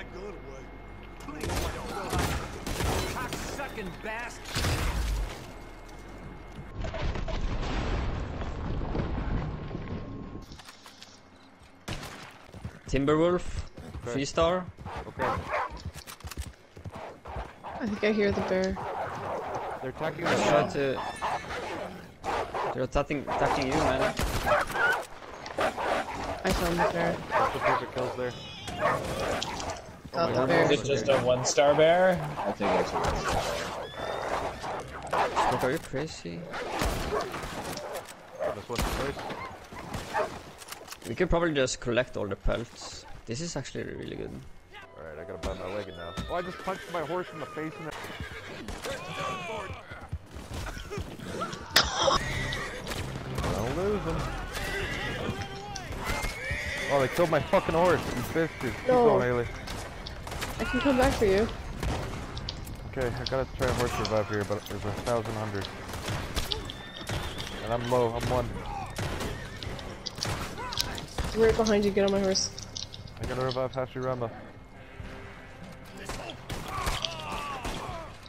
that gun away. Please don't. Bastard. Timberwolf, okay. three star. Okay. I think I hear the bear. They're attacking us. Try to. They're attacking, attacking you, man. I saw the bear. That's the perfect kills there. Oh Got the bear. Is it just a one star bear? I think it's a one star Look, are you crazy? Oh, this. We could probably just collect all the pelts. This is actually really good. Alright, I gotta buy my wagon now. Oh, I just punched my horse in the face and Don't lose him. Oh, they killed my fucking horse. You bitches. Keep going, Haley. I can come back for you. Okay, I gotta try a horse revive here, but there's a thousand hundred. And I'm low, I'm one. Right behind you. Get on my horse. I gotta revive Hashirama.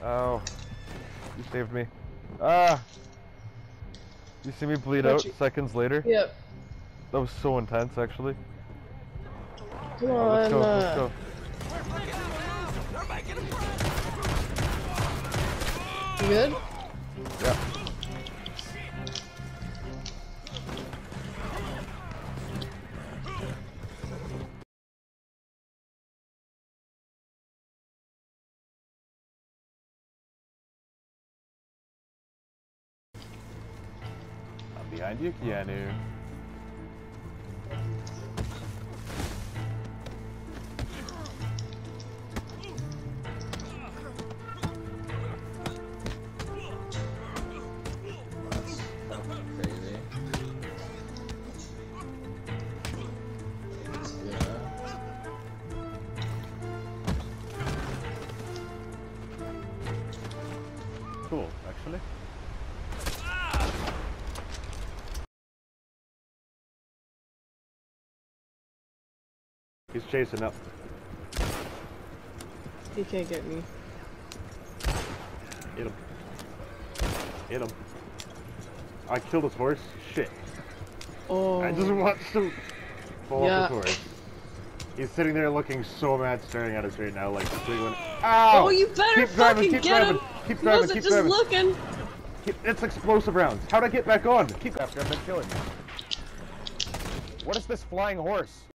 Oh. You saved me. Ah! You see me bleed out you. seconds later? Yep. That was so intense, actually. Come Oh, on. let's go, let's uh, go. You good? Yeah. I'm behind you, Keanu. Cool, actually. He's chasing up. He can't get me. Hit him. Hit him. I killed his horse. Shit. Oh. I just watched him fall Yeah. off his horse. He's sitting there looking so mad, staring at us right now, like just going, oh, "Ow!" Oh, you better keep driving, fucking keep get driving, him. keep driving, wasn't keep just driving. looking. Keep- it's explosive rounds. How'd I get back on? Keep after I've been killing. What is this flying horse?